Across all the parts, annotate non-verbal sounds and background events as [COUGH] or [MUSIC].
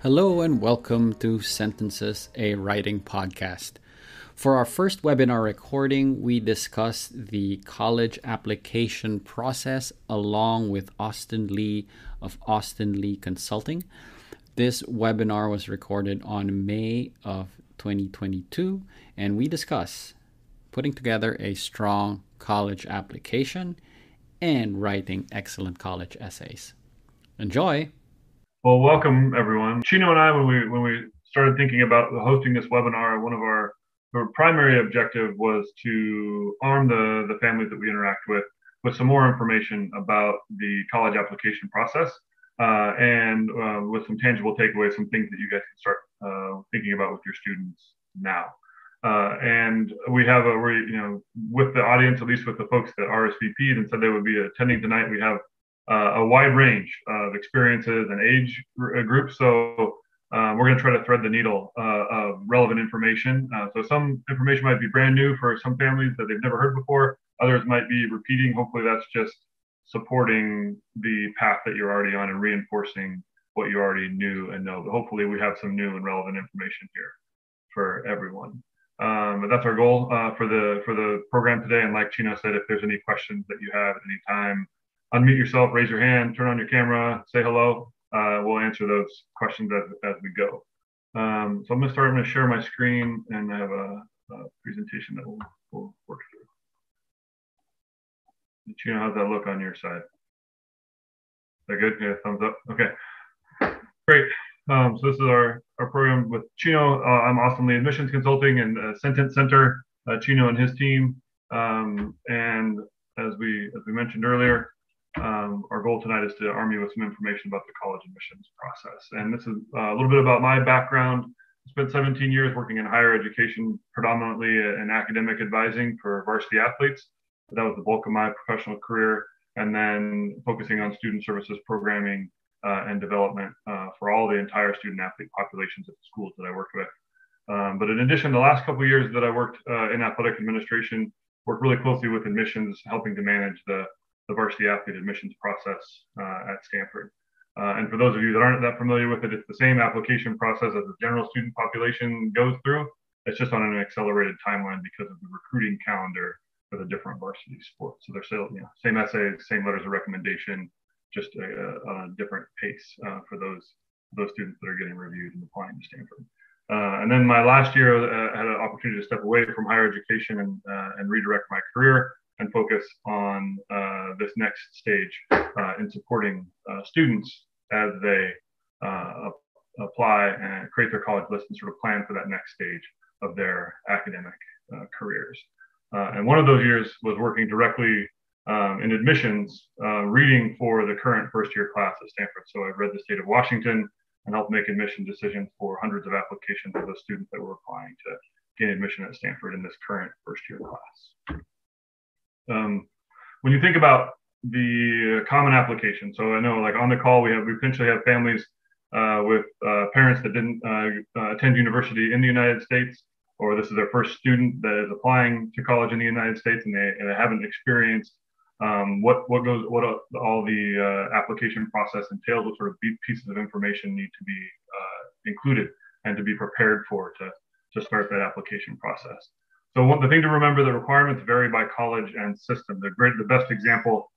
Hello and welcome to Sentences, a writing podcast. For our first webinar recording, we discuss the college application process along with Austin Lee of Austin Lee Consulting. This webinar was recorded on May of 2022, and we discuss putting together a strong college application and writing excellent college essays. Enjoy! Well, welcome everyone. Chino and I, when we when we started thinking about hosting this webinar, one of our, our primary objective was to arm the the families that we interact with with some more information about the college application process uh, and uh, with some tangible takeaways, some things that you guys can start uh, thinking about with your students now. Uh, and we have a, you know, with the audience, at least with the folks that RSVP'd and said they would be attending tonight, we have a wide range of experiences and age uh, groups. So um, we're going to try to thread the needle uh, of relevant information. Uh, so some information might be brand new for some families that they've never heard before. Others might be repeating. Hopefully, that's just supporting the path that you're already on and reinforcing what you already knew and know. But hopefully, we have some new and relevant information here for everyone. Um, but that's our goal uh, for the for the program today. And like Chino said, if there's any questions that you have at any time, unmute yourself, raise your hand, turn on your camera, say hello. Uh, we'll answer those questions as, as we go. Um, so I'm going to start. I'm going to share my screen and I have a, a presentation that we'll, we'll work through. Chino, how's that look on your side? Is that good? Yeah, thumbs up. Okay, great. Um, so this is our, our program with Chino. Uh, I'm Austin Lee Admissions Consulting and uh, Sentence Center. Uh, Chino and his team. Um, and as we as we mentioned earlier, um, our goal tonight is to arm you with some information about the college admissions process. And this is uh, a little bit about my background. I spent 17 years working in higher education, predominantly in academic advising for varsity athletes. That was the bulk of my professional career. And then focusing on student services programming uh, and development uh, for all the entire student athlete populations at the schools that I worked with. Um, but in addition, the last couple of years that I worked uh, in athletic administration, worked really closely with admissions, helping to manage the the varsity athlete admissions process uh, at Stanford. Uh, and for those of you that aren't that familiar with it, it's the same application process as the general student population goes through. It's just on an accelerated timeline because of the recruiting calendar for the different varsity sports. So they're still, you know, same essays, same letters of recommendation, just a, a, a different pace uh, for those those students that are getting reviewed and applying to Stanford. Uh, and then my last year, uh, I had an opportunity to step away from higher education and, uh, and redirect my career and focus on uh, this next stage uh, in supporting uh, students as they uh, apply and create their college list and sort of plan for that next stage of their academic uh, careers. And one of those years was working directly um, in admissions, reading for the current first year class at Stanford. So I've read the state of Washington and helped make admission decisions for hundreds of applications of the students that were applying to gain admission at Stanford in this current first year class. Um, when you think about the common application, so I know like on the call we have we potentially have families uh, with uh, parents that didn't uh, uh, attend university in the United States, or this is their first student that is applying to college in the United States and they, and they haven't experienced um, what what goes what all the uh, application process entails, what sort of pieces of information need to be uh, included and to be prepared for to to start that application process. So one, the thing to remember, the requirements vary by college and system. The great, the best example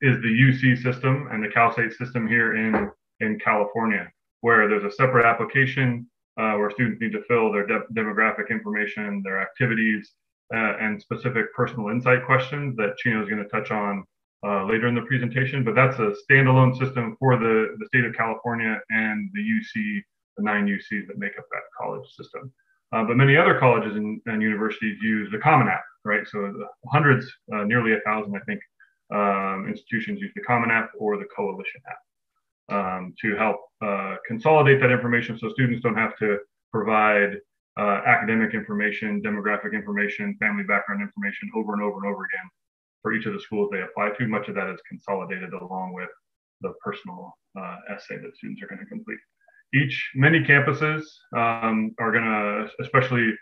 is the UC system and the Cal State system here in, in California, where there's a separate application uh, where students need to fill their de- demographic information, their activities, uh, and specific personal insight questions that Chino is going to touch on uh, later in the presentation. But that's a standalone system for the, the state of California and the UC, the nine UCs that make up that college system. Uh, but many other colleges and, and, universities use the Common App, right? So hundreds, uh, nearly a thousand, I think, um, institutions use the Common App or the Coalition App um, to help uh, consolidate that information so students don't have to provide uh, academic information, demographic information, family background information over and over and over again for each of the schools they apply to. Much of that is consolidated along with the personal uh, essay that students are going to complete each many campuses um, are going to, especially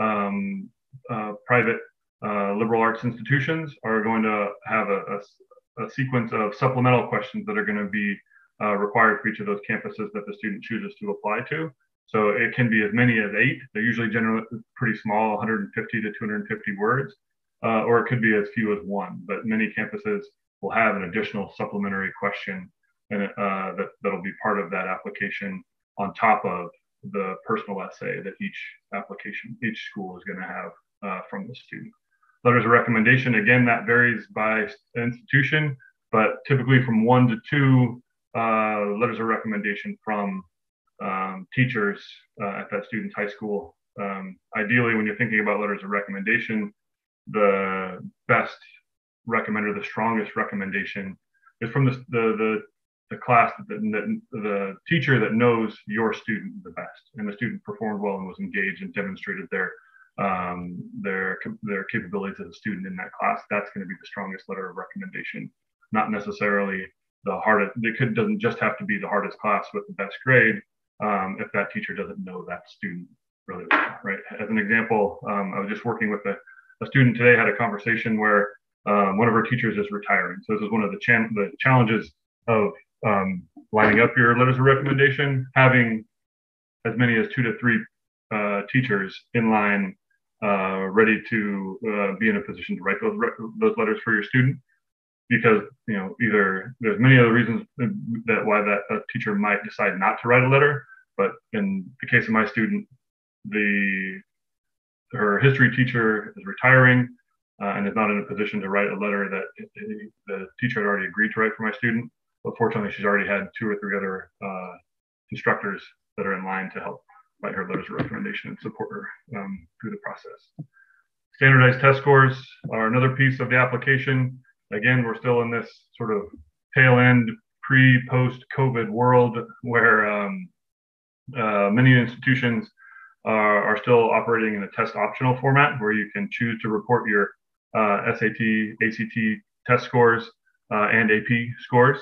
um, uh, private uh, liberal arts institutions, are going to have a, a, a, sequence of supplemental questions that are going to be uh, required for each of those campuses that the student chooses to apply to. So it can be as many as eight. They're usually generally pretty small, 150 to 250 words, uh, or it could be as few as one. But many campuses will have an additional supplementary question and uh, that that'll be part of that application on top of the personal essay that each application, each school is going to have uh, from the student. Letters of recommendation, again, that varies by institution, but typically from one to two uh, letters of recommendation from um, teachers uh, at that student's high school. Um, ideally, when you're thinking about letters of recommendation, the best recommender, the strongest recommendation is from the, the, the, the class, that, the, the teacher that knows your student the best, and the student performed well and was engaged and demonstrated their um, their their capabilities as a student in that class. That's going to be the strongest letter of recommendation, not necessarily the hardest. It could doesn't just have to be the hardest class with the best grade um, if that teacher doesn't know that student really well, right? As an example, um, I was just working with a, a, student today, had a conversation where um, one of her teachers is retiring. So this is one of the, the challenges of um, lining up your letters of recommendation, having as many as two to three uh, teachers in line, uh, ready to uh, be in a position to write those those letters for your student. Because you know either there's many other reasons that why that a teacher might decide not to write a letter but in the case of my student the her history teacher is retiring uh, and is not in a position to write a letter that the teacher had already agreed to write for my student but fortunately she's already had two or three other uh, instructors that are in line to help write her letters of recommendation and support her um, through the process standardized test scores are another piece of the application again, we're still in this sort of tail end pre post COVID world where um, uh, many institutions are, are, still operating in a test optional format where you can choose to report your uh, SAT, ACT test scores uh, and AP scores.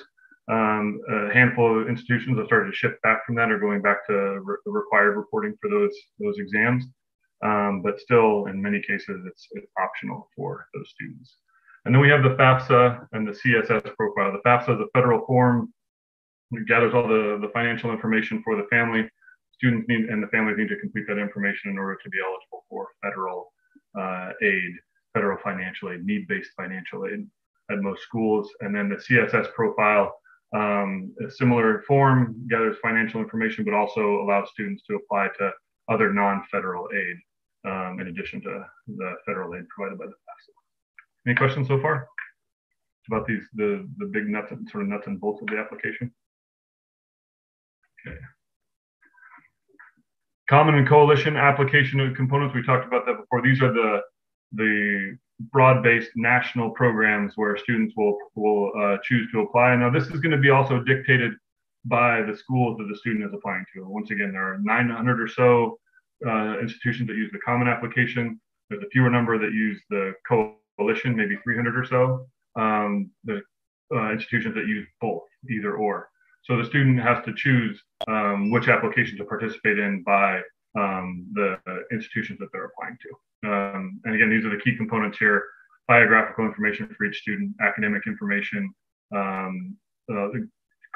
Um, a handful of institutions have started to shift back from that or going back to re- required reporting for those those exams. Um, but still, in many cases, it's, it's optional for those students. And then we have the FAFSA and the CSS profile. The FAFSA is a federal form. It gathers all the, the financial information for the family. Students need and the families need to complete that information in order to be eligible for federal uh, aid, federal financial aid, need-based financial aid at most schools. And then the CSS profile, um, a similar form, gathers financial information, but also allows students to apply to other non-federal aid um, in addition to the federal aid provided by the FAFSA. Any questions so far about these the the big nuts and sort of nuts and bolts of the application? Okay. Common and coalition application components. We talked about that before. These are the the broad-based national programs where students will will uh, choose to apply. Now, this is going to be also dictated by the schools that the student is applying to. Once again, there are 900 or so uh, institutions that use the common application. There's a fewer number that use the coalition, maybe 300 or so, um, the uh, institutions that use both, either or. So the student has to choose um, which application to participate in by um, the institutions that they're applying to. Um, and again, these are the key components here: biographical information for each student, academic information, um, uh,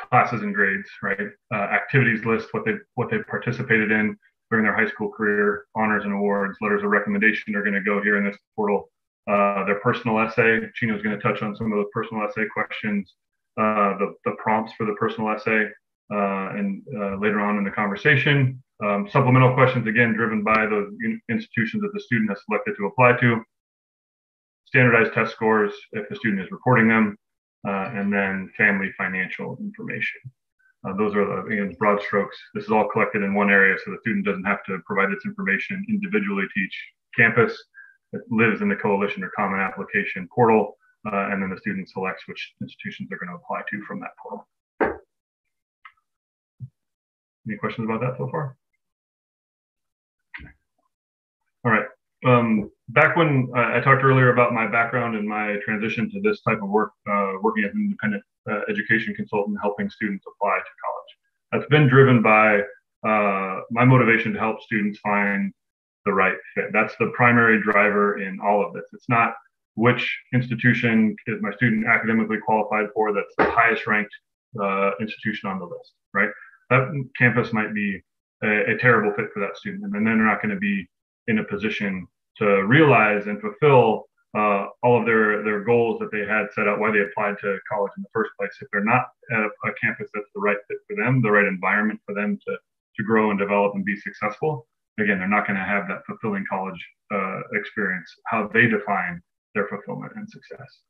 classes and grades, right? Uh, activities list, what they what they've participated in during their high school career, honors and awards, letters of recommendation are going to go here in this portal uh, their personal essay. Chino's going to touch on some of the personal essay questions, uh, the, the prompts for the personal essay, uh, and uh, later on in the conversation. Um, supplemental questions, again, driven by the institutions that the student has selected to apply to. Standardized test scores if the student is reporting them, uh, and then family financial information. Uh, those are the again, broad strokes. This is all collected in one area, so the student doesn't have to provide this information individually to each campus that lives in the coalition or common application portal, uh, and then the student selects which institutions they're going to apply to from that portal. Any questions about that so far? All right. Um, back when uh, I talked earlier about my background and my transition to this type of work, uh, working as an independent uh, education consultant, helping students apply to college. That's been driven by uh, my motivation to help students find the right fit. That's the primary driver in all of this. It's not which institution is my student academically qualified for that's the highest ranked uh, institution on the list, right? That campus might be a, a terrible fit for that student, and then they're not going to be in a position to realize and fulfill uh, all of their their goals that they had set out why they applied to college in the first place. If they're not at a, a campus that's the right fit for them, the right environment for them to to grow and develop and be successful, again, they're not going to have that fulfilling college uh, experience. How they define their fulfillment and success.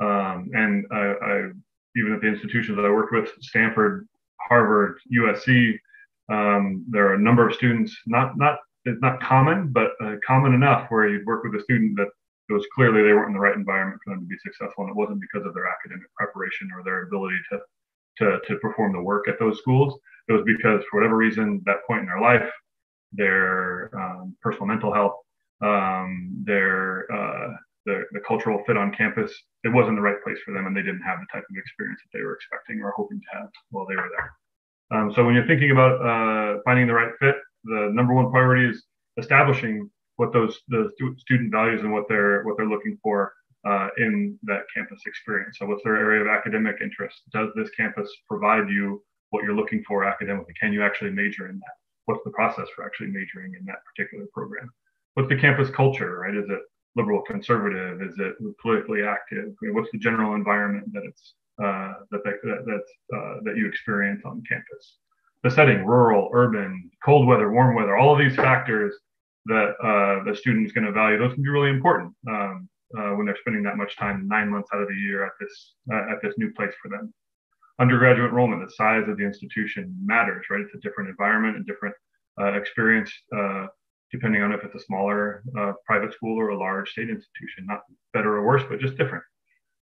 Um, and I, I, even at the institutions that I worked with, Stanford, Harvard, USC, um, there are a number of students, not not not common, but uh, common enough where you'd work with a student that it was clearly they weren't in the right environment for them to be successful, and it wasn't because of their academic preparation or their ability to to, to perform the work at those schools. It was because for whatever reason, that point in their life, their um, personal mental health, um, their uh, the, the cultural fit on campus, it wasn't the right place for them, and they didn't have the type of experience that they were expecting or hoping to have while they were there. Um, so when you're thinking about uh, finding the right fit, the number one priority is establishing what those the student values and what they're what they're looking for uh, in that campus experience. So what's their area of academic interest? Does this campus provide you what you're looking for academically? Can you actually major in that? What's the process for actually majoring in that particular program? What's the campus culture, right? Is it liberal conservative? Is it politically active? What's the general environment that it's uh, that that, that uh, that you experience on campus? The setting, rural, urban, cold weather, warm weather, all of these factors that uh, the student is going to value. Those can be really important um, uh, when they're spending that much time, nine months out of the year at this uh, at this new place for them. Undergraduate enrollment, the size of the institution matters, right? It's a different environment, and different uh, experience depending on if it's a smaller uh, private school or a large state institution. Not better or worse, but just different.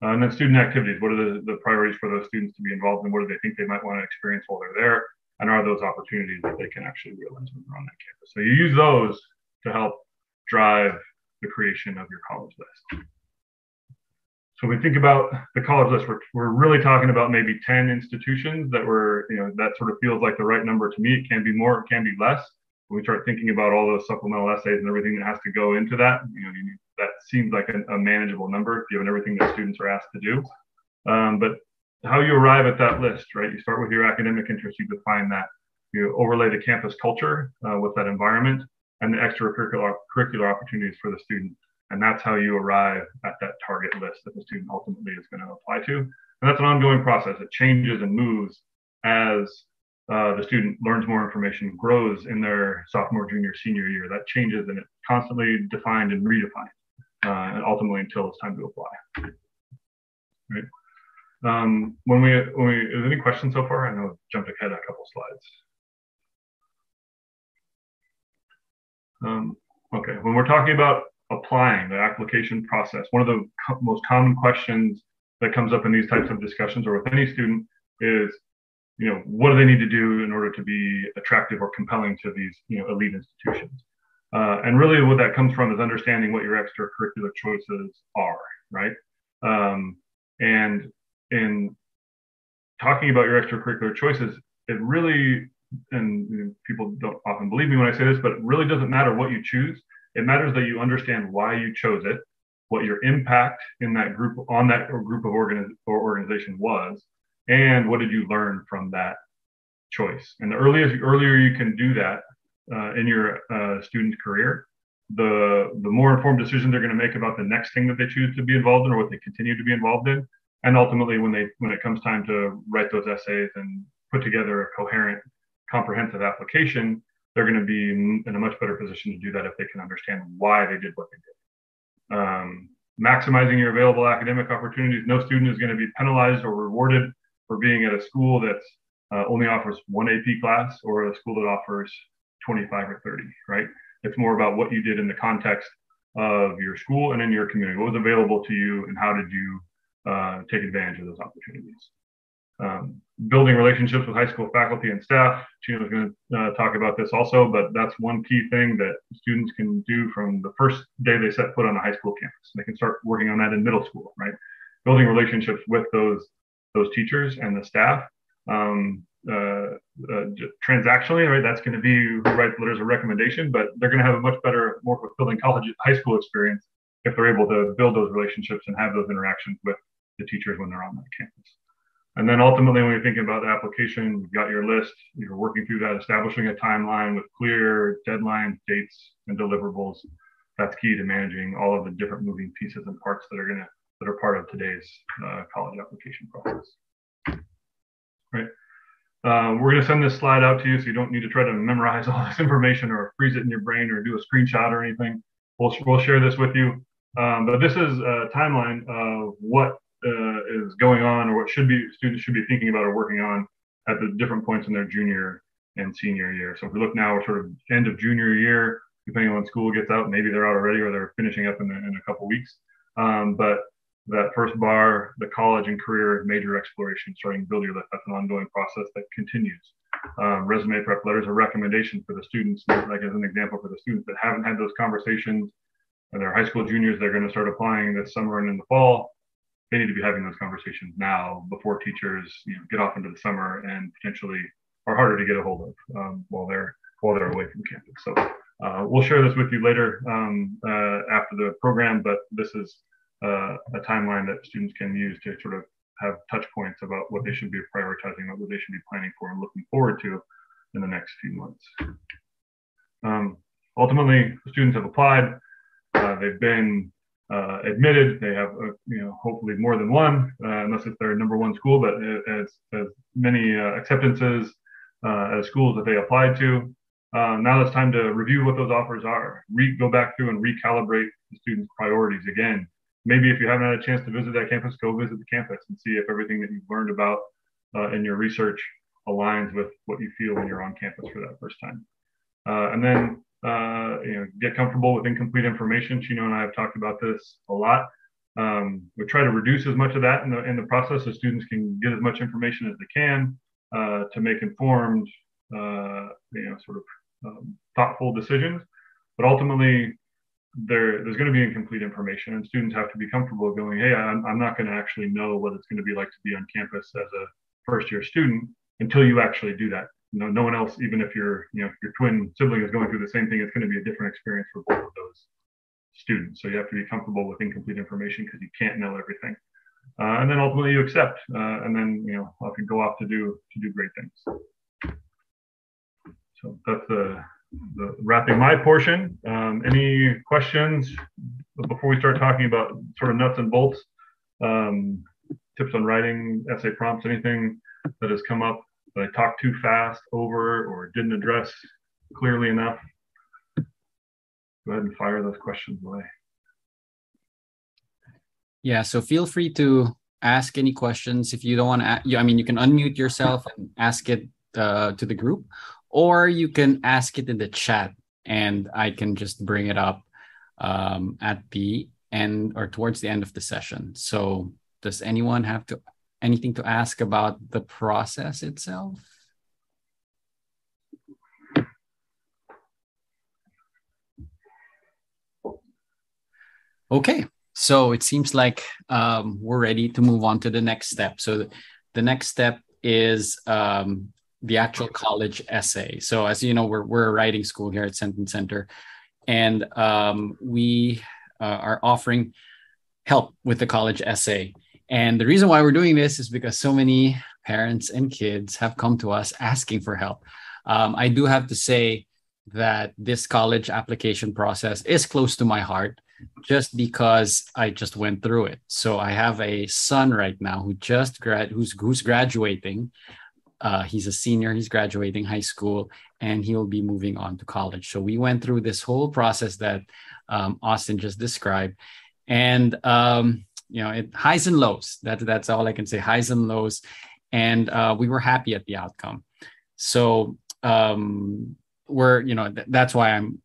Uh, and then student activities. What are the, the priorities for those students to be involved in? What do they think they might want to experience while they're there? And are those opportunities that they can actually realize when they're on that campus? So you use those to help drive the creation of your college list. So when we think about the college list, we're, we're really talking about maybe 10 institutions that were, you know, that sort of feels like the right number to me. It can be more, it can be less when we start thinking about all those supplemental essays and everything that has to go into that, you know, you, that seems like a, a, manageable number given everything that students are asked to do. Um, but how you arrive at that list, right? You start with your academic interest, you define that. You overlay the campus culture uh, with that environment and the extracurricular curricular opportunities for the student. And that's how you arrive at that target list that the student ultimately is going to apply to. And that's an ongoing process. It changes and moves as uh, the student learns more information, grows in their sophomore, junior, senior year. That changes and it's constantly defined and redefined, uh, and ultimately until it's time to apply. Right. Um, when we, when we, is there any questions so far? I know I've jumped ahead a couple slides. Um, okay, when we're talking about applying the application process, one of the co most common questions that comes up in these types of discussions or with any student is you know, what do they need to do in order to be attractive or compelling to these, you know, elite institutions? Uh, and really what that comes from is understanding what your extracurricular choices are, right? Um, and in talking about your extracurricular choices, it really, and people don't often believe me when I say this, but it really doesn't matter what you choose. It matters that you understand why you chose it, what your impact in that group on that group of or organization was, and what did you learn from that choice and the earliest earlier you can do that uh, in your uh, student career the the more informed decision they're going to make about the next thing that they choose to be involved in or what they continue to be involved in and ultimately when they when it comes time to write those essays and put together a coherent comprehensive application they're going to be in, a much better position to do that if they can understand why they did what they did um, maximizing your available academic opportunities no student is going to be penalized or rewarded for being at a school that uh, only offers one AP class or a school that offers 25 or 30, right? It's more about what you did in the context of your school and in your community. What was available to you and how did you uh, take advantage of those opportunities? Um, building relationships with high school faculty and staff. Chino's going to uh, talk about this also, but that's one key thing that students can do from the first day they set foot on a high school campus. They can start working on that in middle school, right? Building relationships with those those teachers and the staff. Um, uh, uh, transactionally, right? That's going to be who writes letters of recommendation, but they're going to have a much better, more fulfilling college, high school experience if they're able to build those relationships and have those interactions with the teachers when they're on that campus. And then ultimately, when you're thinking about the application, you've got your list, you're working through that, establishing a timeline with clear deadlines, dates, and deliverables. That's key to managing all of the different moving pieces and parts that are gonna that are part of today's uh, college application process. Right. Uh, we're going to send this slide out to you so you don't need to try to memorize all this information or freeze it in your brain or do a screenshot or anything. We'll, we'll share this with you. Um, but this is a timeline of what uh, is going on or what should be students should be thinking about or working on at the different points in their junior and senior year. So if we look now, we're sort of end of junior year, depending on when school gets out, maybe they're out already or they're finishing up in, the, in a couple weeks. Um, but that first bar, the college and career major exploration, starting to build your list. That's an ongoing process that continues. Um, resume prep letters are recommendation for the students, like as an example for the students that haven't had those conversations and they're high school juniors, they're going to start applying this summer and in the fall. They need to be having those conversations now before teachers you know, get off into the summer and potentially are harder to get a hold of um, while they're while they're away from campus. So uh, we'll share this with you later um, uh, after the program, but this is uh, a timeline that students can use to sort of have touch points about what they should be prioritizing, what they should be planning for and looking forward to in the next few months. Um, ultimately, students have applied. Uh, they've been uh, admitted. They have, uh, you know, hopefully more than one, uh, unless it's their number one school, but as, as many uh, acceptances as schools that they applied to. now it's time to review what those offers are, re- go back through and recalibrate the students' priorities again maybe if you haven't had a chance to visit that campus, go visit the campus and see if everything that you've learned about uh, in your research aligns with what you feel when you're on campus for that first time. Uh, and then uh, you know, get comfortable with incomplete information. Chino and I have talked about this a lot. Um, we try to reduce as much of that in the in the process so students can get as much information as they can uh, to make informed, uh, you know, sort of um, thoughtful decisions. But ultimately, there there's going to be incomplete information and students have to be comfortable going hey i'm, I'm not going to actually know what it's going to be like to be on campus as a first year student until you actually do that no, no one else even if your you know your twin sibling is going through the same thing it's going to be a different experience for both of those students so you have to be comfortable with incomplete information because you can't know everything uh, and then ultimately you accept uh, and then you know often go off to do to do great things so that's the the, wrapping my portion. Um, any questions before we start talking about sort of nuts and bolts? Um, tips on writing, essay prompts, anything that has come up that I talked too fast over or didn't address clearly enough? Go ahead and fire those questions away. Yeah, so feel free to ask any questions if you don't want to. I mean, you can unmute yourself and ask it uh, to the group, or you can ask it in the chat and I can just bring it up um, at the end or towards the end of the session. So, does anyone have to anything to ask about the process itself? Okay, so it seems like um, we're ready to move on to the next step. So, the next step is um, the actual college essay. So as you know, we're we're a writing school here at Sentence Center, and um, we uh, are offering help with the college essay. And the reason why we're doing this is because so many parents and kids have come to us asking for help. Um, I do have to say that this college application process is close to my heart just because I just went through it. So I have a son right now who just grad who's who's graduating uh, he's a senior, he's graduating high school, and he will be moving on to college. So we went through this whole process that um, Austin just described. And, um, you know, it highs and lows. That, that's all I can say highs and lows. And uh, we were happy at the outcome. So um, we're, you know, th- that's why I'm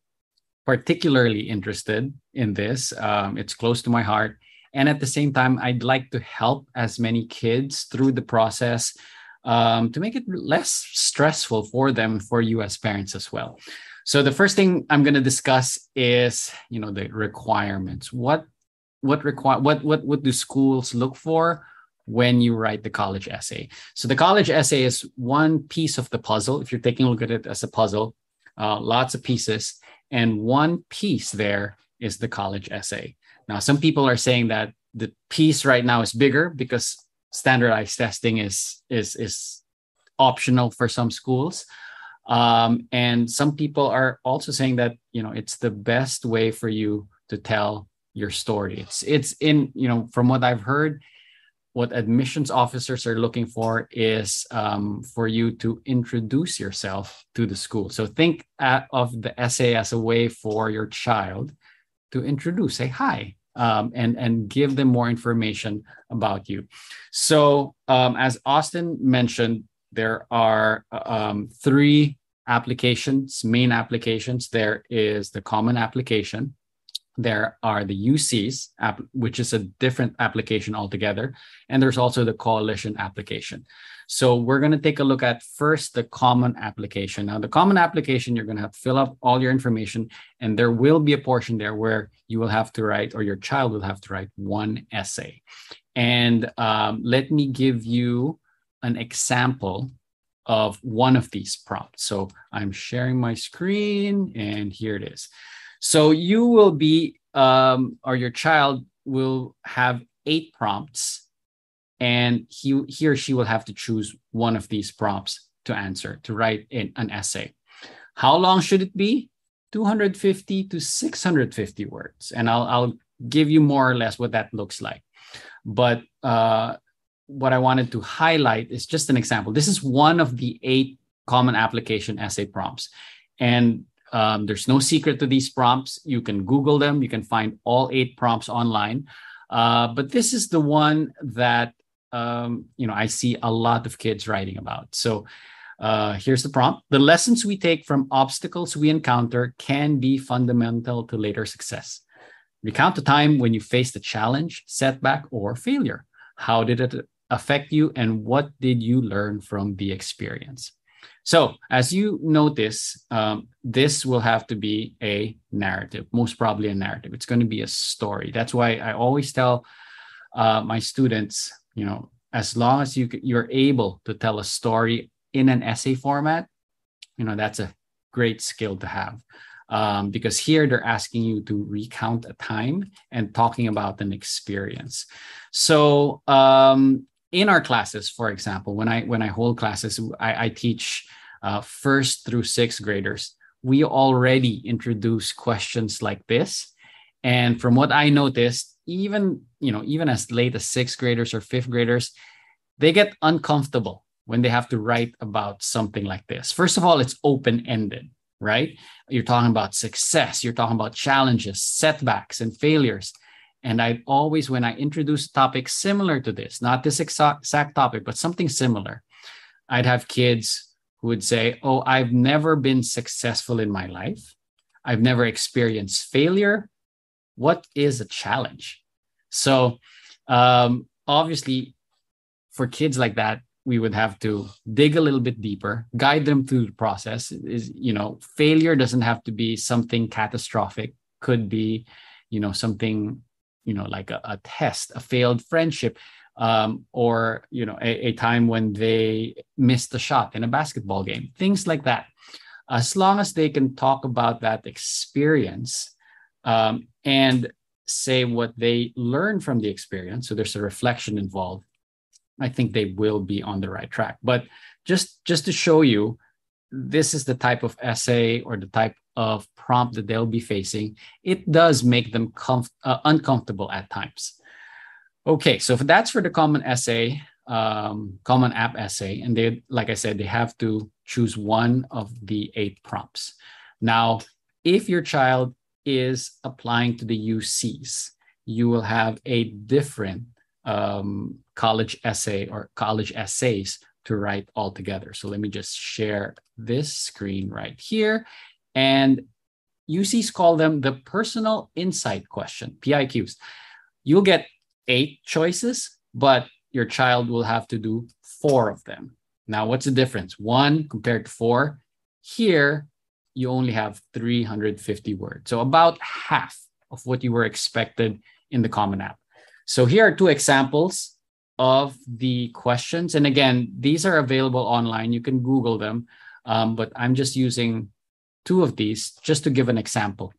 particularly interested in this. Um, it's close to my heart. And at the same time, I'd like to help as many kids through the process um, to make it less stressful for them, for you as parents as well. So the first thing I'm going to discuss is, you know, the requirements. What what require what what what do schools look for when you write the college essay? So the college essay is one piece of the puzzle. If you're taking a look at it as a puzzle, uh, lots of pieces, and one piece there is the college essay. Now, some people are saying that the piece right now is bigger because standardized testing is is is optional for some schools. Um, and some people are also saying that you know it's the best way for you to tell your story. It's it's in you know from what I've heard, what admissions officers are looking for is um, for you to introduce yourself to the school. So think at, of the essay as a way for your child to introduce, say hi, um, and and give them more information about you. So um, as Austin mentioned, there are um, three applications, main applications. There is the common application. There are the UCs, app, which is a different application altogether. And there's also the coalition application. So we're going to take a look at first the common application. Now, the common application, you're going to have to fill up all your information, and there will be a portion there where you will have to write, or your child will have to write one essay. And um, let me give you an example of one of these prompts. So I'm sharing my screen and here it is. So you will be, um, or your child will have eight prompts and he, he or she will have to choose one of these prompts to answer, to write in an essay. How long should it be? 250 to 650 words. And I'll, I'll give you more or less what that looks like. But uh, what I wanted to highlight is just an example. This is one of the eight common application essay prompts. And um, there's no secret to these prompts. You can Google them, you can find all eight prompts online. Uh, but this is the one that um, you know I see a lot of kids writing about. So uh, here's the prompt. The lessons we take from obstacles we encounter can be fundamental to later success. Recount the time when you faced a challenge, setback, or failure. How did it affect you and what did you learn from the experience so as you notice um, this will have to be a narrative most probably a narrative. It's going to be a story. That's why i always tell uh, my students you know as long as you you're able to tell a story in an essay format you know that's a great skill to have. Um, because here they're asking you to recount a time and talking about an experience. So um, in our classes, for example, when I when I hold classes, I, I teach uh, first through sixth graders. We already introduce questions like this, and from what I noticed, even you know even as late as sixth graders or fifth graders, they get uncomfortable when they have to write about something like this. First of all, it's open ended, right? You're talking about success, you're talking about challenges, setbacks, and failures and I always, when I introduce topics similar to this, not this exact, exact topic, but something similar, I'd have kids who would say, Oh, I've never been successful in my life. I've never experienced failure. What is a challenge? So, um, obviously, for kids like that, we would have to dig a little bit deeper, guide them through the process. Is you know, failure doesn't have to be something catastrophic. Could be, you know, something you know like a, a test a failed friendship um, or you know a, a, time when they missed a shot in a basketball game things like that. As long as they can talk about that experience um, and say what they learned from the experience so there's a reflection involved i think they will be on the right track. But just just to show you this is the type of essay or the type of prompt that they'll be facing, it does make them comf- uh, uncomfortable at times. Okay, so that's for the common essay, um, common app essay, and they, like I said, they have to choose one of the eight prompts. Now, if your child is applying to the UCs, you will have a different um, college essay or college essays to write all together. So let me just share this screen right here. And UCs call them the personal insight question, PIQs. You'll get eight choices, but your child will have to do four of them. Now, what's the difference? One compared to four. Here, you only have 350 words. So about half of what you were expected in the Common App. So here are two examples of the questions. And again, these are available online. You can Google them, um, but I'm just using two of these just to give an example.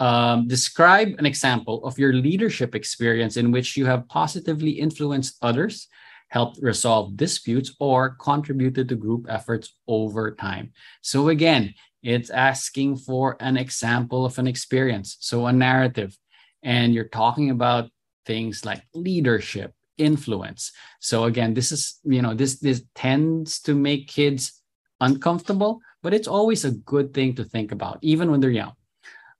Um, describe an example of your leadership experience in which you have positively influenced others, helped resolve disputes, or contributed to group efforts over time. So, again, it's asking for an example of an experience. So, a narrative. And you're talking about things like leadership, influence. So, again, this is, you know, this, this tends to make kids uncomfortable, but it's always a good thing to think about, even when they're young.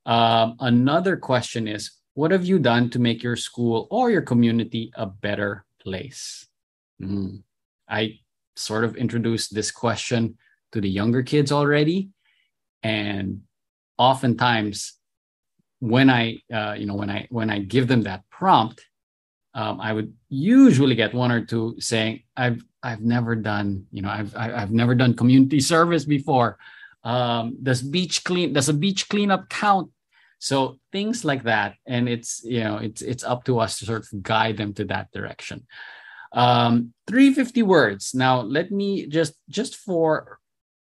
Um, another question is What have you done to make your school or your community a better place? Mm. I sort of introduced this question to the younger kids already. And oftentimes, when I, uh, you know, when I when I give them that prompt, um, I would usually get one or two saying, "I've I've never done, you know, I've I've never done community service before. Um, does beach clean? Does a beach cleanup count? So things like that, and it's you know it's it's up to us to sort of guide them to that direction. Um, 350 words. Now let me just just for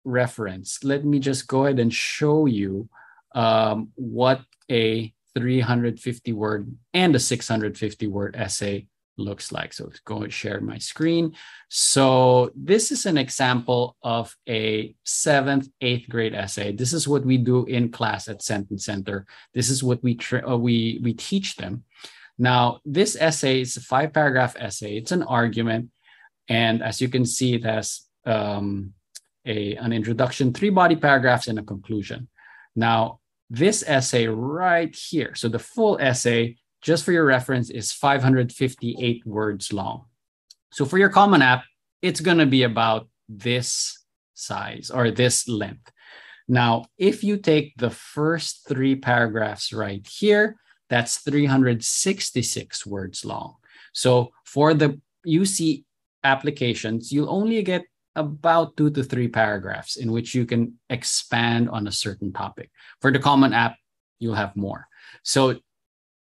reference, let me just go ahead and show you um, what a 350 word and a 650 word essay looks like. So go and share my screen. So this is an example of a seventh, eighth grade essay. This is what we do in class at Sentence Center. This is what we tra- uh, we we teach them. Now, this essay is a five paragraph essay. It's an argument, and as you can see, it has um, a an introduction, three body paragraphs, and a conclusion. Now, this essay right here. So the full essay just for your reference, is 558 words long. So for your Common App, it's going to be about this size or this length. Now, if you take the first three paragraphs right here, that's 366 words long. So for the UC applications, you'll only get about two to three paragraphs in which you can expand on a certain topic. For the Common App, you'll have more. So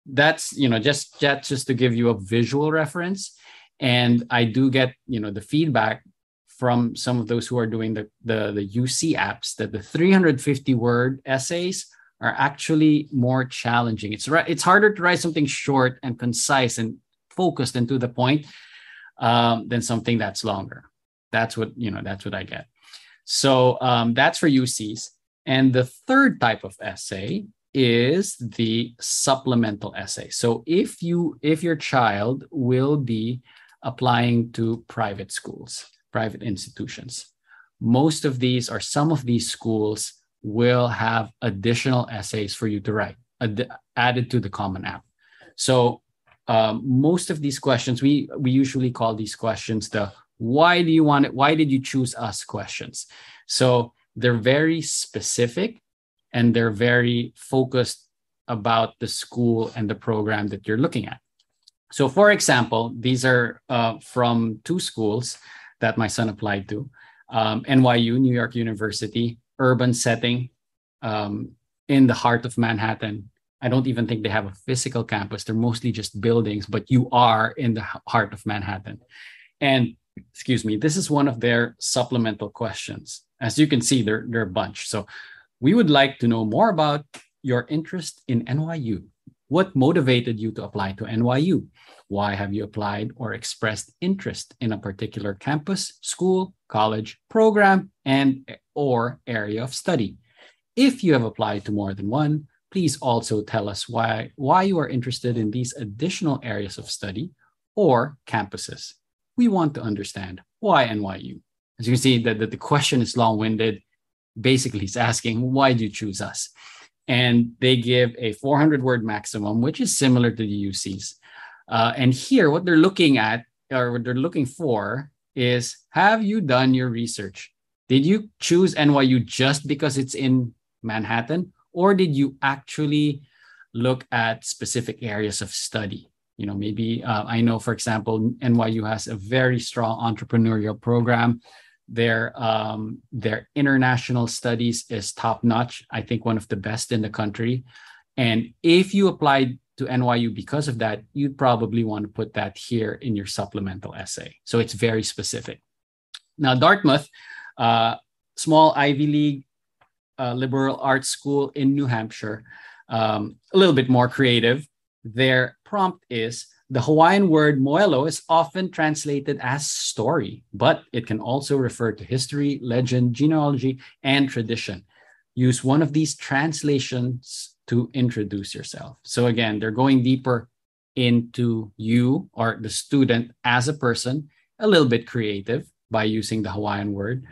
that's you know just just just to give you a visual reference. And i do get you know the feedback from some of those who are doing the the, the uc apps that the 350 word essays are actually more challenging. It's right it's harder to write something short and concise and focused and to the point um, than something that's longer. That's what you know that's what i get. So um, that's for ucs and the third type of essay is the supplemental essay. So if you if your child will be applying to private schools, private institutions, most of these or some of these schools will have additional essays for you to write ad- added to the common app. So um, most of these questions we we usually call these questions the why do you want it why did you choose us questions so they're very specific and they're very focused about the school and the program that you're looking at. So, for example, these are uh, from two schools that my son applied to um, NYU, New York University, urban setting um, in the heart of Manhattan. I don't even think they have a physical campus. They're mostly just buildings, but you are in the heart of Manhattan. And excuse me, this is one of their supplemental questions. As you can see, they're, they're a bunch. So we would like to know more about your interest in NYU. What motivated you to apply to NYU? Why have you applied or expressed interest in a particular campus, school, college, program, and or area of study? If you have applied to more than one, please also tell us why, why you are interested in these additional areas of study or campuses. We want to understand why NYU. As you can see, that the, the question is long-winded basically he's asking why do you choose us? And they give a 400 word maximum which is similar to the ucs uh, and here what they're looking at or what they're looking for is have you done your research? Did you choose nyu just because it's in manhattan or did you actually look at specific areas of study? You know maybe uh, i know for example nyu has a very strong entrepreneurial program their um, their international studies is top notch. I think one of the best in the country. And if you applied to NYU because of that, you'd probably want to put that here in your supplemental essay. So it's very specific. Now, Dartmouth, uh, small Ivy League uh, liberal arts school in New Hampshire. um, a little bit more creative. Their prompt is the Hawaiian word moelo is often translated as story, but it can also refer to history, legend, genealogy, and tradition. Use one of these translations to introduce yourself. So, again, they're going deeper into you or the student as a person, a little bit creative by using the Hawaiian word.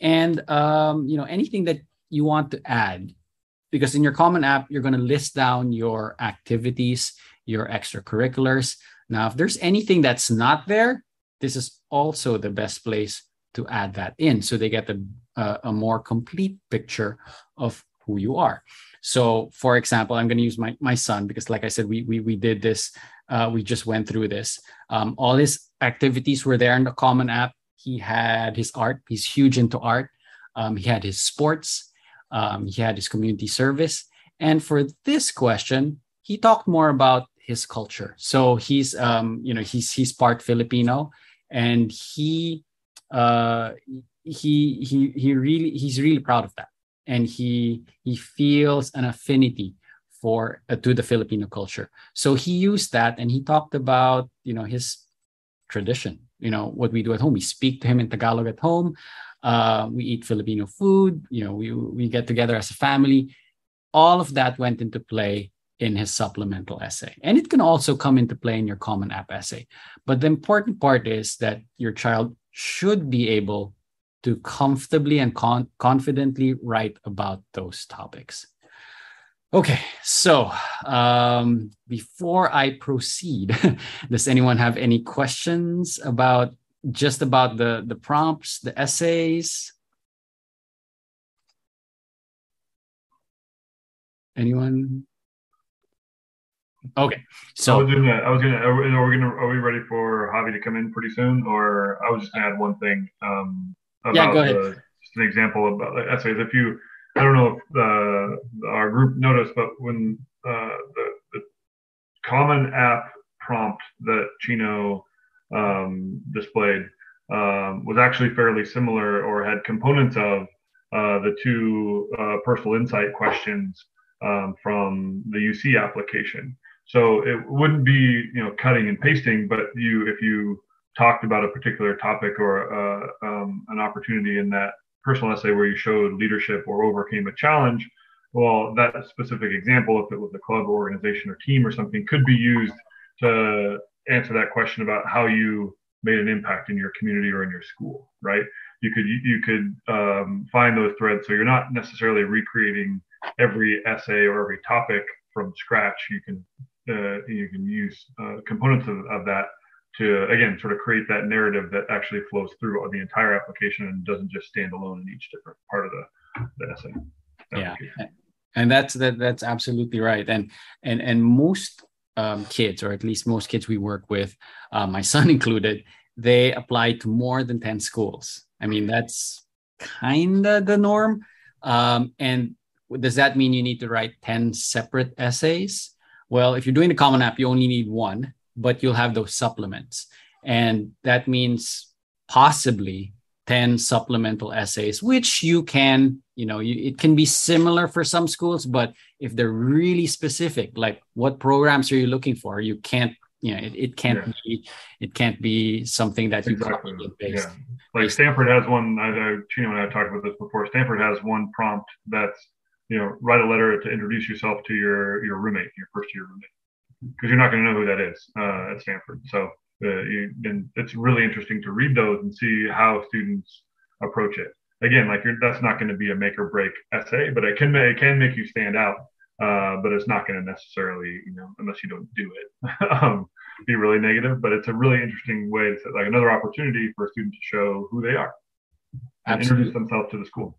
And um, you know, anything that you want to add, because in your common app, you're going to list down your activities, your extracurriculars. Now, if there's anything that's not there, this is also the best place to add that in so they get a, uh, a more complete picture of who you are. So, for example, I'm going to use my, my son because, like I said, we, we, we did this, uh, we just went through this. Um, all his activities were there in the Common App. He had his art, he's huge into art. Um, he had his sports, um, he had his community service. And for this question, he talked more about his culture. So he's, um, you know, he's he's part Filipino, and he, uh, he he he really he's really proud of that, and he he feels an affinity for uh, to the Filipino culture. So he used that, and he talked about you know his tradition. You know what we do at home. We speak to him in Tagalog at home. Uh, we eat Filipino food. You know, we we get together as a family. All of that went into play in his supplemental essay, and it can also come into play in your Common App essay. But the important part is that your child should be able to comfortably and con- confidently write about those topics. Okay, so um, before I proceed, [LAUGHS] does anyone have any questions about just about the the prompts, the essays? Anyone? Okay, so I was gonna, I was gonna, are we, are we gonna, are we ready for Javy to come in pretty soon? Or I was just gonna add one thing. Um, about yeah, go ahead. The, just an example about like, essays. If you, I don't know if uh, our group noticed, but when uh, the, the common app prompt that Chino um, displayed um, was actually fairly similar or had components of uh, the two uh, personal insight questions um, from the UC application. So it wouldn't be you know cutting and pasting, but you if you talked about a particular topic or uh, um, an opportunity in that personal essay where you showed leadership or overcame a challenge, well, that specific example, if it was a club or organization or team or something, could be used to answer that question about how you made an impact in your community or in your school, right? You could you could um, find those threads, so you're not necessarily recreating every essay or every topic from scratch. You can uh, you can use uh, components of, of that to again sort of create that narrative that actually flows through the entire application and doesn't just stand alone in each different part of the, the essay. Yeah, and that's that that's absolutely right. And and and most um, kids, or at least most kids we work with, uh, my [LAUGHS] son included, they apply to more than ten schools. I mean, that's kind of the norm. Um, and does that mean you need to write 10 separate essays? Well, if you're doing the Common App, you only need one, but you'll have those supplements. And that means possibly 10 supplemental essays, which you can, you know, you, it can be similar for some schools, but if they're really specific, like what programs are you looking for, you can't, you know, it, it can't yeah. be, it can't be something that exactly. you copy Yeah. Like Stanford has one, I, I, Chino and I talked about this before. Stanford has one prompt that's you know, write a letter to introduce yourself to your your roommate, your first year roommate, because you're not going to know who that is uh, at Stanford. So, uh, you, and it's really interesting to read those and see how students approach it. Again, like that's not going to be a make or break essay, but it can it can make you stand out. Uh, but it's not going to necessarily, you know, unless you don't do it, [LAUGHS] um, be really negative. But it's a really interesting way to like another opportunity for a student to show who they are and introduce themselves to the school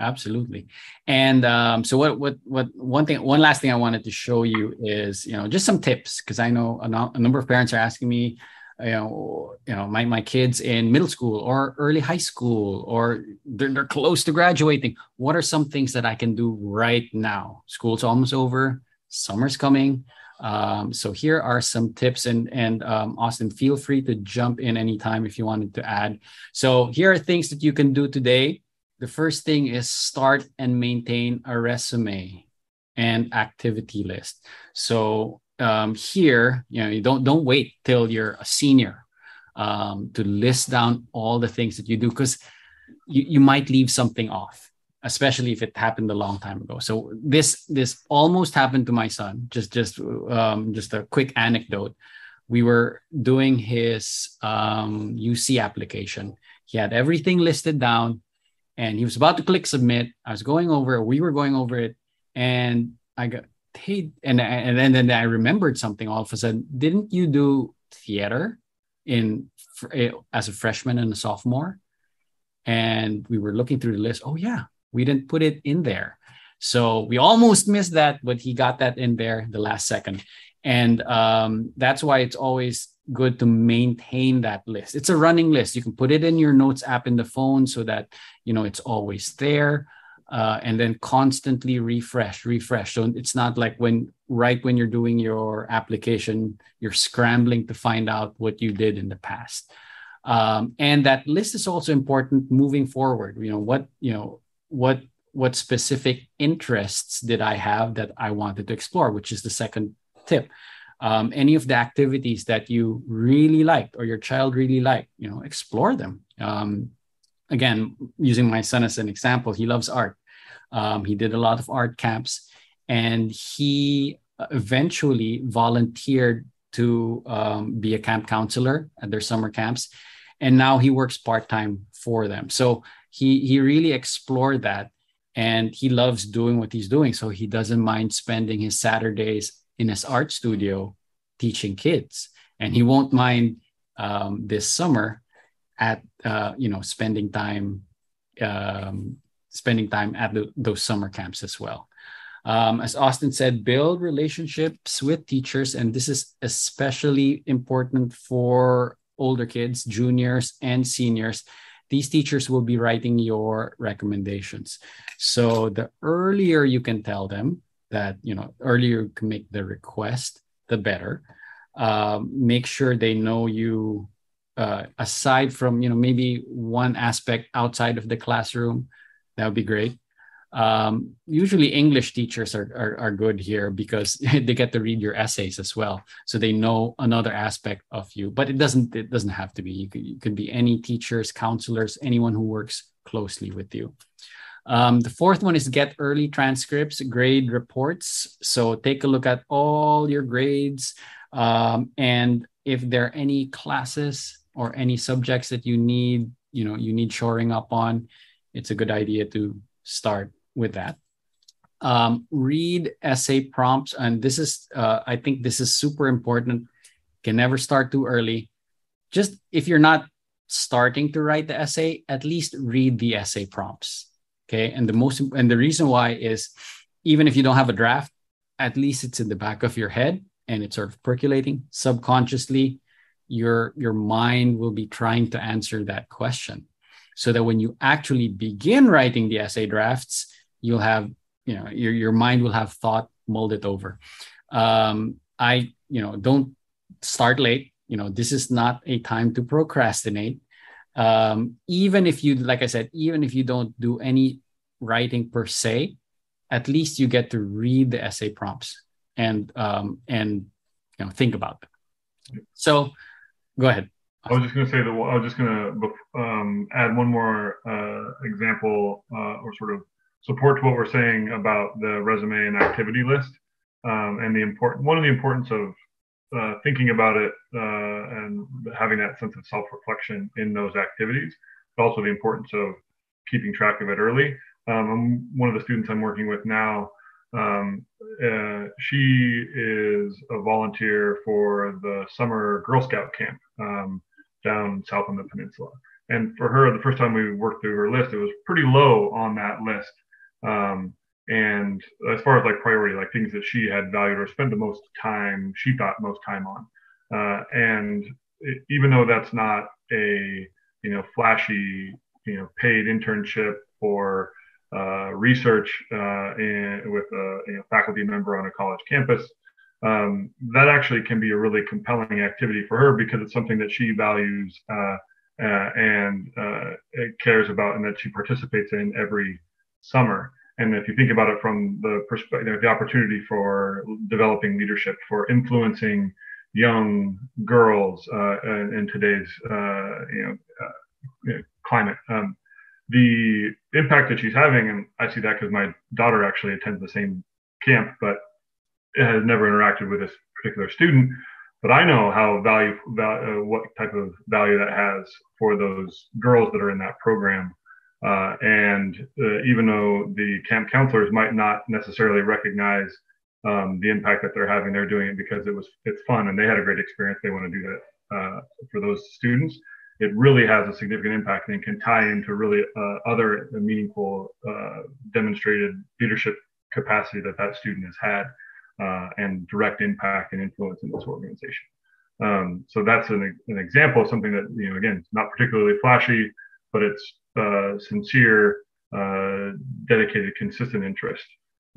absolutely. And um, so what what what one thing one last thing i wanted to show you is you know just some tips because i know a, no, a, number of parents are asking me you know you know my, my kids in middle school or early high school or they're, they're close to graduating. What are some things that i can do right now? School's almost over. Summer's coming. Um, so here are some tips and and um, austin feel free to jump in anytime if you wanted to add. So here are things that you can do today the first thing is start and maintain a resume. and activity list. So um, here, you know, you don't don't wait till you're a senior um, to list down all the things that you do because you, you might leave something off, especially if it happened a long time ago. So this this almost happened to my son. Just just um, just a quick anecdote. We were doing his um, UC application. He had everything listed down, and he was about to click submit. I was going over. it. We were going over it, and I got hey, and and then, then I remembered something all of a sudden. Didn't you do theater in eh, as a freshman and a sophomore? And we were looking through the list. Oh yeah, we didn't put it in there. So we almost missed that, but he got that in there the last second. And um, that's why it's always good to maintain that list. It's a running list. You can put it in your notes app in the phone so that you know it's always there uh, and then constantly refresh, refresh. So it's not like when right when you're doing your application, you're scrambling to find out what you did in the past. Um, and that list is also important moving forward. You know what you know what what specific interests did I have that I wanted to explore, which is the second tip. Um, any of the activities that you really liked or your child really liked, you know, explore them. Um, again, using my son as an example, he loves art. Um, he did a lot of art camps, and he eventually volunteered to um, be a camp counselor at their summer camps, and now he works part time for them. So he he really explored that, and he loves doing what he's doing. So he doesn't mind spending his Saturdays in his art studio teaching kids, and he won't mind um, this summer at uh, you know spending time um, spending time at the, those summer camps as well. Um, as Austin said, build relationships with teachers, and this is especially important for older kids, juniors, and seniors. These teachers will be writing your recommendations. So the earlier you can tell them that, you know, earlier you can make the request, the better. Um, make sure they know you uh, aside from, you know, maybe one aspect outside of the classroom that would be great. Um, usually English teachers are, are, are good here because [LAUGHS] they get to read your essays as well, so they know another aspect of you. But it doesn't it doesn't have to be. You could, you could be any teachers, counselors, anyone who works closely with you. Um, the fourth one is get early transcripts, grade reports. So take a look at all your grades, um, and if there are any classes or any subjects that you need, you know, you need shoring up on it's a good idea to start with that. Um, read essay prompts, and this is, uh, I think, this is super important. Can never start too early. Just if you're not starting to write the essay, at least read the essay prompts. Okay, and the most and the reason why is even if you don't have a draft, at least it's in the back of your head and it's sort of percolating subconsciously. Your your mind will be trying to answer that question so that when you actually begin writing the essay drafts, you'll have, you know, your, your mind will have thought molded over. Um, I, you know, don't start late. You know, this is not a time to procrastinate. Um, even if you, like I said, even if you don't do any writing per se, at least you get to read the essay prompts and um, and you know think about them. So, go ahead. I was just going to say that I was just going to um, add one more uh, example uh, or sort of support to what we're saying about the resume and activity list um, and the important one of the importance of uh, thinking about it uh, and having that sense of self-reflection in those activities, but also the importance of keeping track of it early. Um, one of the students I'm working with now. Um, uh, she is a volunteer for the summer Girl Scout camp. Um, down south on the peninsula. And for her, the first time we worked through her list, it was pretty low on that list. Um, and as far as like priority, like things that she had valued or spent the most time, she thought most time on. Uh, and it, even though that's not a you know flashy you know paid internship or uh, research uh, in, with a you know, faculty member on a college campus, um, that actually can be a really compelling activity for her because it's something that she values uh, uh, and uh, cares about and that she participates in every summer. And if you think about it from the perspective, the opportunity for developing leadership, for influencing young girls uh, in, today's uh, you know, uh, climate, um, the impact that she's having, and I see that because my daughter actually attends the same camp, but has never interacted with this particular student. But I know how value, uh, what type of value that has for those girls that are in that program. Uh, and uh, even though the camp counselors might not necessarily recognize um, the impact that they're having, they're doing it because it was it's fun and they had a great experience. They want to do that uh, for those students. It really has a significant impact and can tie into really uh, other meaningful uh, demonstrated leadership capacity that that student has had uh, and direct impact and influence in this organization. Um, so that's an, an example of something that, you know, again, not particularly flashy, but it's uh, sincere, uh, dedicated, consistent interest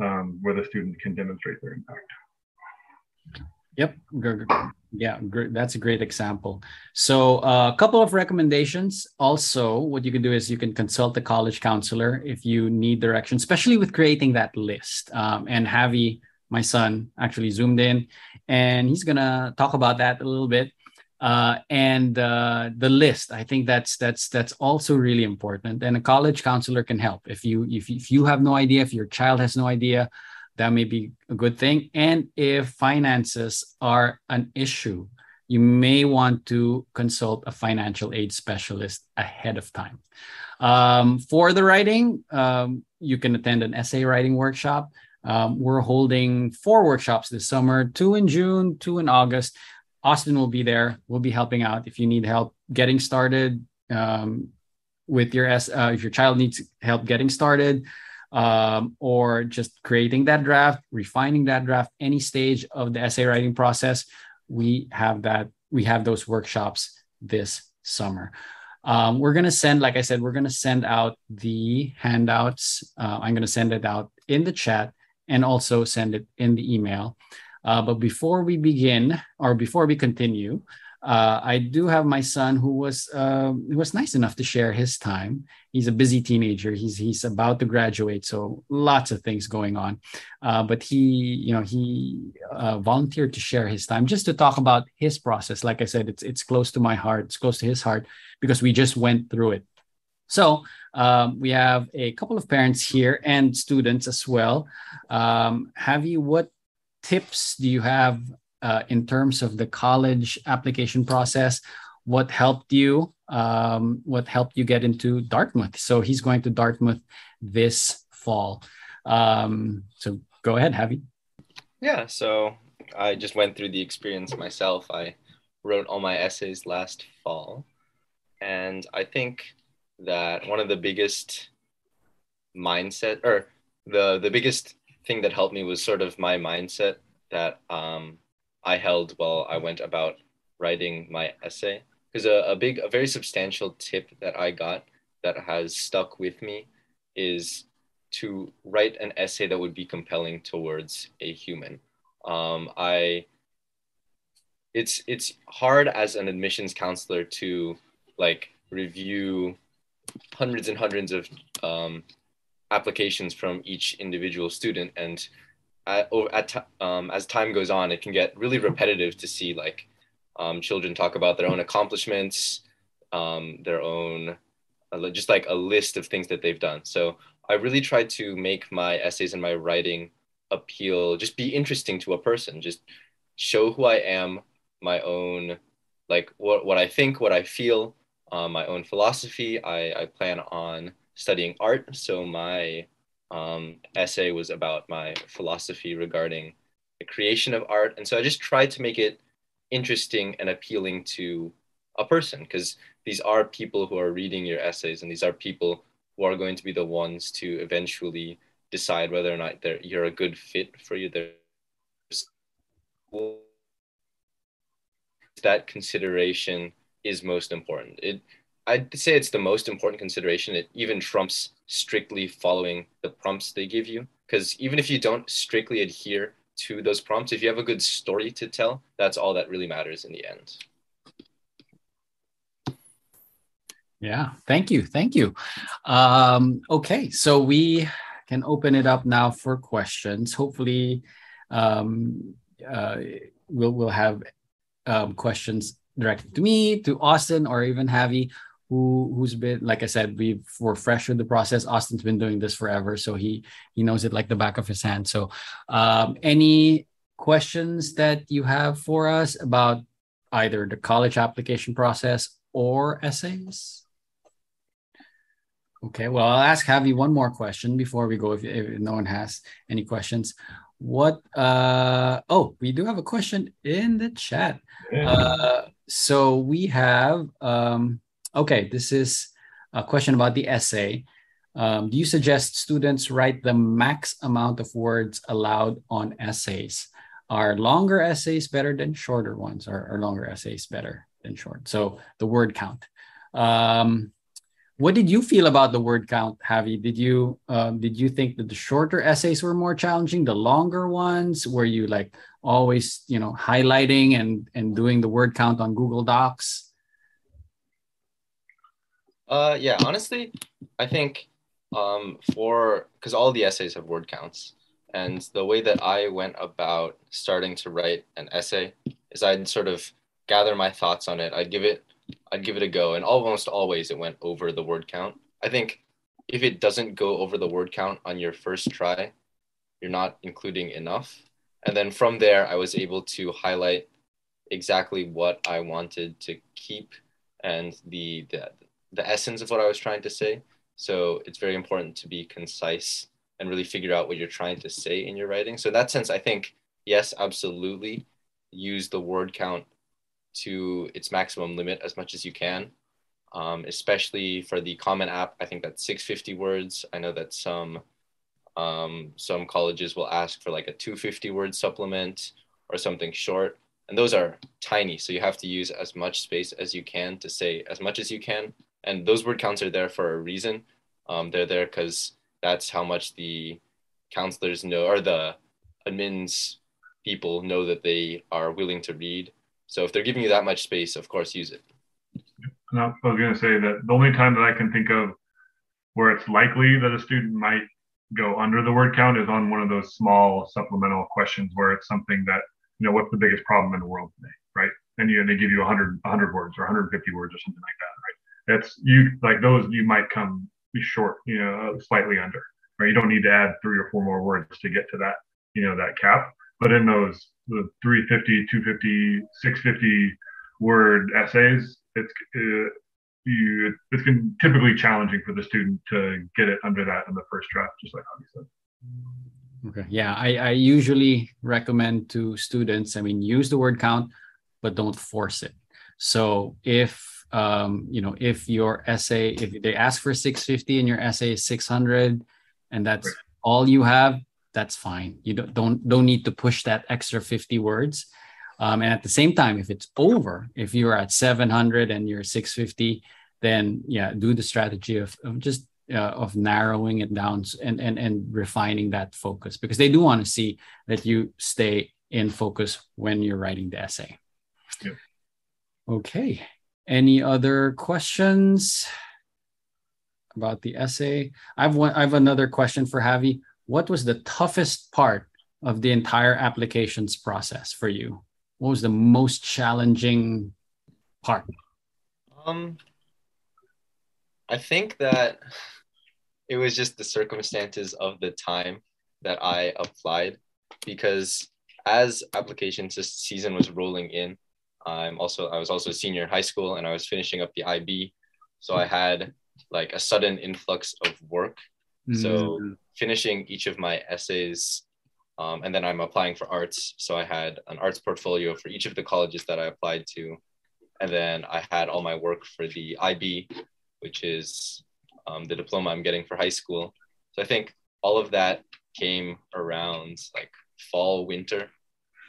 um, where the student can demonstrate their impact. Yep. Yeah, that's a great example. So, uh, a couple of recommendations. Also, what you can do is you can consult the college counselor if you need direction, especially with creating that list. Um, and Javy my son actually zoomed in and he's gonna talk about that a little bit uh, and uh, the list i think that's that's that's also really important. And a college counselor can help. If you if, if you have no idea if your child has no idea that may be a good thing. And if finances are an issue you may want to consult a financial aid specialist ahead of time. Um, for the writing um, you can attend an essay writing workshop. Um, we're holding four workshops this summer two in June, two in August. Austin will be there. We'll be helping out if you need help getting started um, with your S. Uh, if your child needs help getting started, um, or just creating that draft, refining that draft, any stage of the essay writing process, we have that. We have those workshops this summer. Um, we're going to send, like I said, we're going to send out the handouts. Uh, I'm going to send it out in the chat and also send it in the email. Uh, but before we begin, or before we continue, uh, I do have my son who was uh, who was nice enough to share his time. He's a busy teenager. He's he's about to graduate, so lots of things going on. Uh, but he, you know, he uh, volunteered to share his time just to talk about his process. Like I said, it's it's close to my heart. It's close to his heart because we just went through it. So um, we have a couple of parents here and students as well. Um, have you, what tips do you have uh, in terms of the college application process? What helped you? Um, what helped you get into Dartmouth? So he's going to Dartmouth this fall. Um, so go ahead, Javy. Yeah, so I just went through the experience myself. I wrote all my essays last fall. And I think that one of the biggest mindset or the the biggest thing that helped me was sort of my mindset that um, I held while I went about writing my essay. Because a, a big, a very substantial tip that I got that has stuck with me is to write an essay that would be compelling towards a human. Um, I it's it's hard as an admissions counselor to like review hundreds and hundreds of um, applications from each individual student and at, at um, as time goes on it can get really repetitive to see like um, children talk about their own accomplishments um, their own uh, just like a list of things that they've done so i really try to make my essays and my writing appeal just be interesting to a person just show who i am my own like what, what i think what i feel um, my own philosophy. I, I plan on studying art. So my um, essay was about my philosophy regarding the creation of art. And so I just tried to make it interesting and appealing to a person because these are people who are reading your essays and these are people who are going to be the ones to eventually decide whether or not you're a good fit for you. That consideration is most important. It I'd say it's the most important consideration. It even trumps strictly following the prompts they give you. Because even if you don't strictly adhere to those prompts, if you have a good story to tell, that's all that really matters in the end. Yeah, thank you, thank you. Um, okay, so we can open it up now for questions. Hopefully, um, uh, we'll we'll have um, questions directed to me, to Austin, or even Javy, who who's been like I said, we we're fresh with the process. Austin's been doing this forever, so he he knows it like the back of his hand. So, um, any questions that you have for us about either the college application process or essays? Okay, well, I'll ask Javy one more question before we go. If, if no one has any questions, what? Uh, oh, we do have a question in the chat. Yeah. Uh, so we have. Um, okay, this is a question about the essay. Um, do you suggest students write the max amount of words allowed on essays? Are longer essays better than shorter ones? Or are longer essays better than short? So the word count. Um, what did you feel about the word count, Javy? Did you um, did you think that the shorter essays were more challenging, the longer ones? Were you like always, you know, highlighting and and doing the word count on Google Docs? Uh, yeah, honestly, I think um, for because all the essays have word counts, and the way that I went about starting to write an essay is I'd sort of gather my thoughts on it. I'd give it I'd give it a go. And almost always it went over the word count. I think if it doesn't go over the word count on your first try, you're not including enough. And then from there, I was able to highlight exactly what I wanted to keep and the, the, the essence of what I was trying to say. So it's very important to be concise and really figure out what you're trying to say in your writing. So in that sense, I think, yes, absolutely use the word count to its maximum limit as much as you can. Um, especially for the Common App, I think that's 650 words. I know that some um, some colleges will ask for like a 250 word supplement or something short, and those are tiny. So you have to use as much space as you can to say as much as you can. And those word counts are there for a reason. Um, they're there because that's how much the counselors know or the admins people know that they are willing to read so if they're giving you that much space, of course, use it. I was going to say that the only time that I can think of where it's likely that a student might go under the word count is on one of those small supplemental questions where it's something that, you know, what's the biggest problem in the world today, right? And, you, and they give you 100, 100 words or 150 words or something like that, right? It's you like those you might come be short, you know, slightly under, right? You don't need to add three or four more words to get to that, you know, that cap. But in those the 350, 250, 650 word essays, it's uh, you, it's typically challenging for the student to get it under that in the first draft, just like Javy said. Okay. Yeah, I, I usually recommend to students, I mean, use the word count, but don't force it. So if um, you know, if your essay, if they ask for 650 and your essay is 600, and that's right. all you have, that's fine. You don't don't don't need to push that extra 50 words. Um, and at the same time, if it's over, if you're at 700 and you're 650, then yeah, do the strategy of, of just uh, of narrowing it down and, and and refining that focus because they do want to see that you stay in focus when you're writing the essay. Yep. Okay. Any other questions about the essay? I've one. I have another question for Javy what was the toughest part of the entire applications process for you? What was the most challenging part? Um, I think that it was just the circumstances of the time that I applied because as application season was rolling in, I'm also I was also a senior in high school and I was finishing up the IB, so I had like a sudden influx of work. Mm-hmm. So finishing each of my essays um, and then i'm applying for arts. So i had an arts portfolio for each of the colleges that i applied to. And then i had all my work for the ib which is um, the diploma i'm getting for high school. So i think all of that came around like fall winter.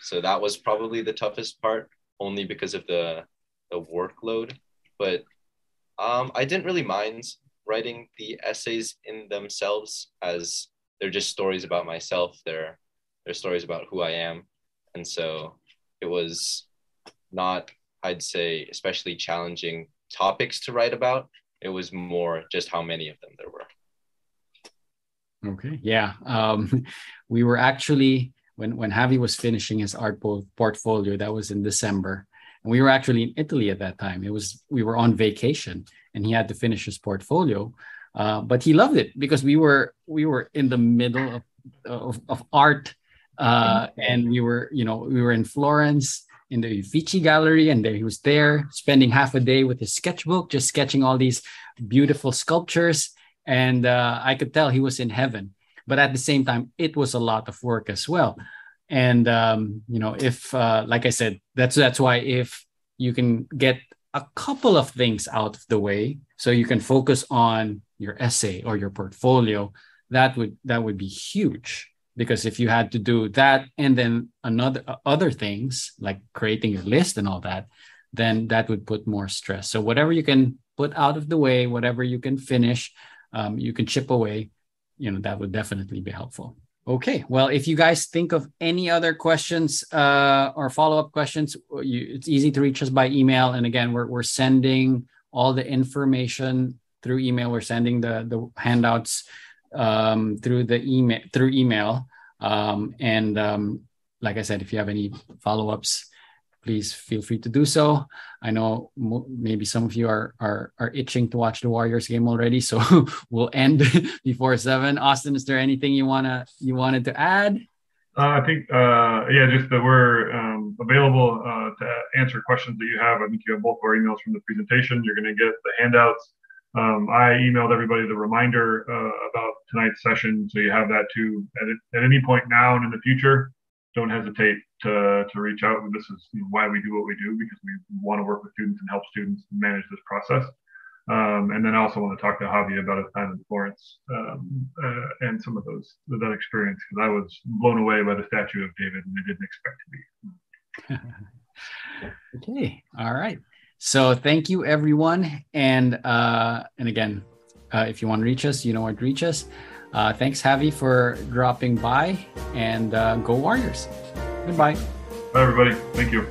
So that was probably the toughest part only because of the the workload but um, i didn't really mind writing the essays in themselves as they're just stories about myself. They're they're stories about who I am, and so it was not, I'd say, especially challenging topics to write about. It was more just how many of them there were. Okay. Yeah. Um, [LAUGHS] we were actually when when Javy was finishing his art portfolio. That was in December, and we were actually in Italy at that time. It was we were on vacation, and he had to finish his portfolio. Uh, but he loved it because we were we were in the middle of of, of art, uh, and we were you know we were in Florence in the Uffizi Gallery, and there he was there spending half a day with his sketchbook, just sketching all these beautiful sculptures and uh, I could tell he was in heaven. But at the same time, it was a lot of work as well. And um, you know, if uh, like I said, that's that's why if you can get a couple of things out of the way, so you can focus on your essay or your portfolio, that would that would be huge. Because if you had to do that and then another uh, other things like creating your list and all that, then that would put more stress. So whatever you can put out of the way, whatever you can finish, um, you can chip away, you know, that would definitely be helpful. Okay. Well, if you guys think of any other questions uh, or follow up questions, you, it's easy to reach us by email. And again, we're, we're sending all the information through email. We're sending the, the handouts um, through the email through email. Um, and um, like I said, if you have any follow ups, please feel free to do so. I know maybe some of you are, are are itching to watch the Warriors game already, so [LAUGHS] we'll end [LAUGHS] before seven. Austin, is there anything you wanna you wanted to add? Uh, I think uh, yeah, just that we're um, available uh, to answer questions that you have. I think you have both our emails from the presentation. You're going to get the handouts. Um, I emailed everybody the reminder uh, about tonight's session, so you have that too. At, at any point now and in the future, don't hesitate to, to reach out. This is why we do what we do because we want to work with students and help students manage this process. Um, and then I also want to talk to Javy about his time in Florence um, uh, and some of those that experience because I was blown away by the statue of David and I didn't expect to be. [LAUGHS] okay, all right. So thank you everyone, and uh, and again, uh, if you want to reach us, you know where to reach us. Uh, thanks, Javy, for dropping by, and uh, go Warriors. Goodbye. Bye, everybody. Thank you.